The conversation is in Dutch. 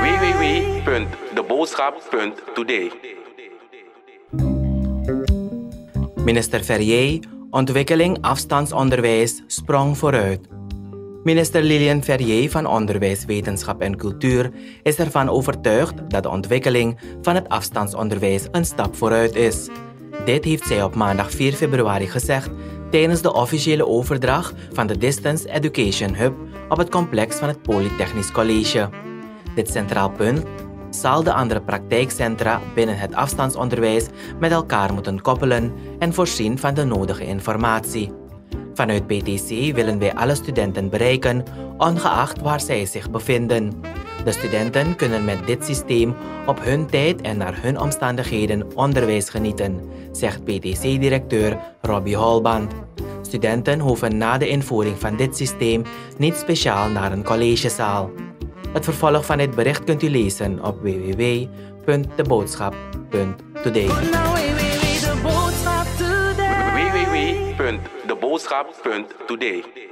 www.deboodschap.today. Minister Ferrier, ontwikkeling afstandsonderwijs, sprong vooruit. Minister Lilian Ferrier van Onderwijs, Wetenschap en Cultuur is ervan overtuigd dat de ontwikkeling van het afstandsonderwijs een stap vooruit is. Dit heeft zij op maandag 4 februari gezegd tijdens de officiële overdracht van de Distance Education Hub op het complex van het Polytechnisch College. Dit centraal punt zal de andere praktijkcentra binnen het afstandsonderwijs met elkaar moeten koppelen en voorzien van de nodige informatie. Vanuit PTC willen wij alle studenten bereiken, ongeacht waar zij zich bevinden. De studenten kunnen met dit systeem op hun tijd en naar hun omstandigheden onderwijs genieten, zegt PTC-directeur Robbie Holband. Studenten hoeven na de invoering van dit systeem niet speciaal naar een collegezaal. Het vervolg van dit bericht kunt u lezen op www.deboodschap.today. www.deboodschap.today.